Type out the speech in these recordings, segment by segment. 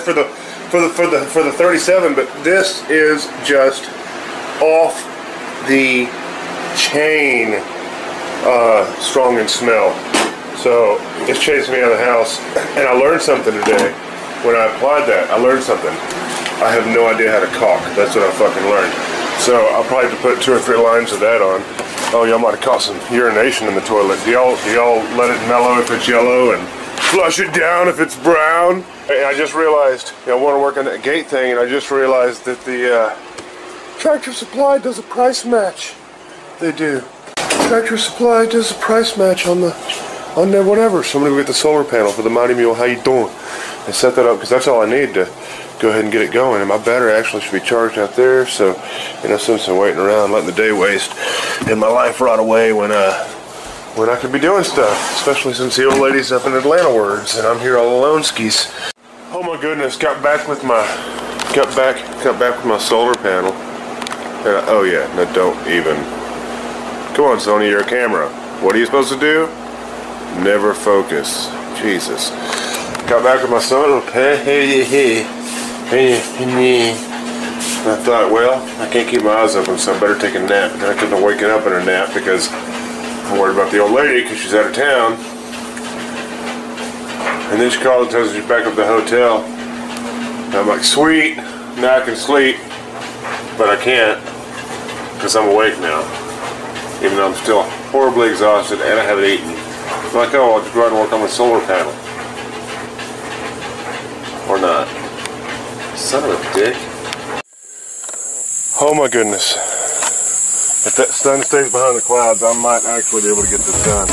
for the for the for the for the 37, but this is just off the chain uh, strong in smell. So it's chasing me out of the house, and I learned something today when I applied that. I learned something. I have no idea how to caulk. That's what I fucking learned. So I'll probably have to put two or three lines of that on. Oh, y'all might have caught some urination in the toilet. Do y'all do y'all let it mellow if it's yellow and flush it down if it's brown? And I just realized, you know, I want to work on that gate thing, and I just realized that the uh, Tractor Supply does a price match. They do. Tractor Supply does a price match on the on there whatever. Somebody will get the solar panel for the Mighty Mule. How you doing? And set that up because that's all I need to go ahead and get it going. And my battery actually should be charged out there. So, you know, since I'm waiting around, letting the day waste and my life rot away when uh when I could be doing stuff, especially since the old lady's up in Atlanta words and I'm here all alone skis. Oh my goodness, got back with my got back got back with my solar panel. And, oh yeah, no don't even. Come on Sony, you're a camera. What are you supposed to do? Never focus. Jesus. Got back with my solar panel. I thought, well, I can't keep my eyes open, so I better take a nap. And I couldn't waking up in a nap because I'm worried about the old lady because she's out of town. And then she calls and tells me she's back up at the hotel. And I'm like, sweet, now I can sleep, but I can't because I'm awake now. Even though I'm still horribly exhausted and I haven't eaten. I'm like, oh, I'll just go out and work on my solar panel. Or not. Son of a dick. Oh my goodness. If that sun stays behind the clouds, I might actually be able to get this done.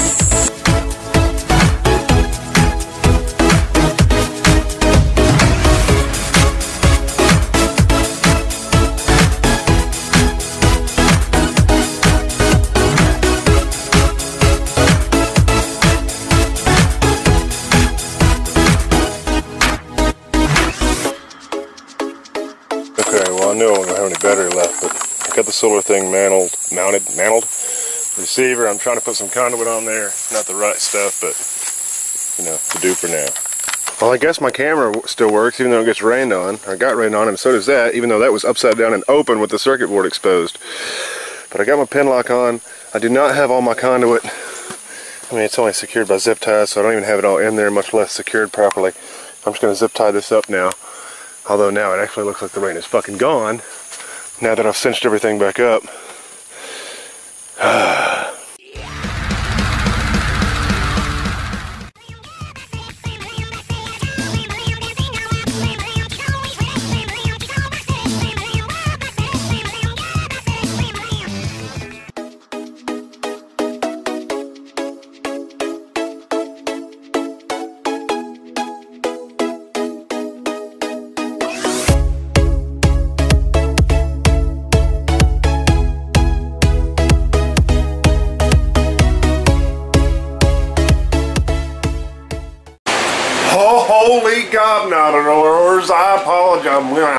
Okay, well I knew I wouldn't have any battery left, but I got the solar thing mantled, mounted, mantled. Receiver, I'm trying to put some conduit on there. Not the right stuff, but you know, to do for now. Well, I guess my camera still works even though it gets rained on. I got rained on and so does that, even though that was upside down and open with the circuit board exposed. But I got my pin lock on. I do not have all my conduit. I mean, it's only secured by zip ties, so I don't even have it all in there, much less secured properly. I'm just going to zip tie this up now. Although now it actually looks like the rain is fucking gone. Now that I've cinched everything back up. Ah. Holy gobnodders, I apologize.